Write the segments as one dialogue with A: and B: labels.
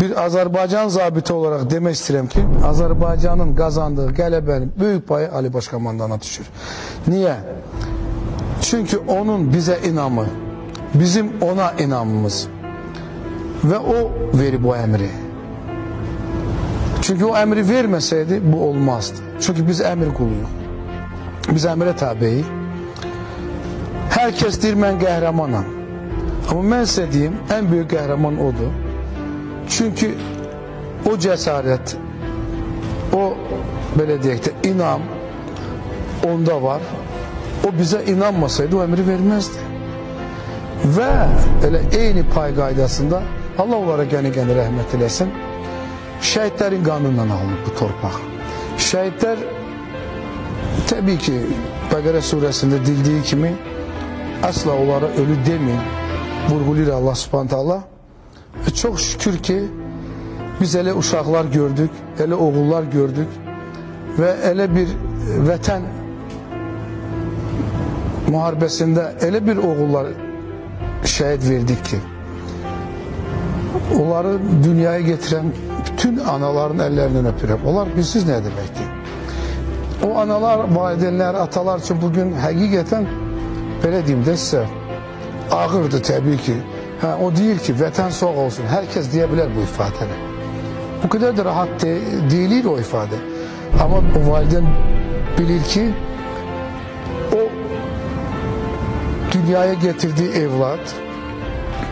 A: Bir Azerbaycan zabiti olarak demek istedim ki Azerbaycan'ın kazandığı gələbənin büyük payı Ali Başkomandana düşür. Niye? Çünkü onun bize inamı, bizim ona inamımız ve o veri bu emri. Çünkü o emri vermeseydi bu olmazdı. Çünkü biz emir kuluyuq. Biz emre tabiyi. Herkes deyir mən qəhrəmanam. Amma mən sizə deyim, ən böyük qəhrəman odur. Çünki o cəsarət, o deyək də inam onda var. O bizə inanmasaydı o əmri verməzdi. Və elə eyni pay qaydasında Allah onlara gəni-gəni rəhmət eləsin. Şəhidlərin qanunla alınıb bu torpaq. Şəhidlər təbii ki Bəqərə surəsində dildiyi kimi asla onlara ölü demeyin. Vurgulayır Allah subhanahu taala. Ve çok şükür ki biz elə uşaqlar gördük, elə oğullar gördük və elə bir vətən müharibəsində elə bir oğullar şəhid verdik ki onları dünyaya getirən bütün anaların əllərindən öpürəm. Onlar bilsiz nə deməkdir? O analar, valideynlər, atalar üçün bugün həqiqətən belə deyim də sizə ağırdır təbii ki. Hə, o deyir ki, vətən sağ olsun. Herkes deyə bilər bu ifadəni. O kadar da rahat de, deyilir o ifade. Ama o validen bilir ki o dünyaya getirdiği evlat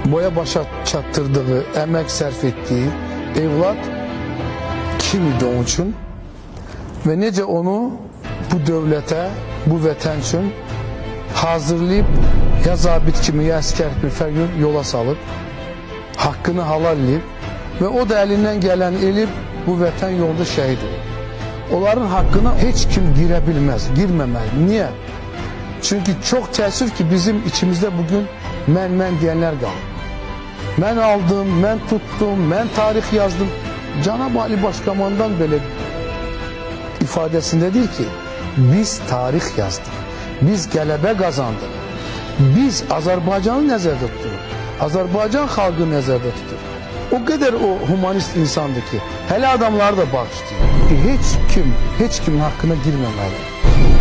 A: boya başa çattırdığı, emek sarf ettiği evlat kimidi onun için ve nece onu bu devlete, bu vətən üçün hazırlayıb ya zabit kimi ya əskər kimi yox, yola salıb haqqını halal və o da əlindən gələn elib bu vətən yolunda şəhid olur. Onların haqqına heç kim girə bilməz, girməməli. Niyə? Çünki çox təəssüf ki bizim içimizdə bugün mən mən deyənlər qalıb. Mən aldım, mən tuttum, mən tarix yazdım. Cenab-ı Ali Başkomandan belə ifadəsindədir ki, biz tarix yazdıq. Biz qələbə qazandıq. Biz Azərbaycanı nəzərdə tuturuq. Azərbaycan xalqı nəzərdə tutur. O qədər o humanist insandır ki, hələ adamları da bağışlayır. Heç kim, heç kimin haqqına girməməli.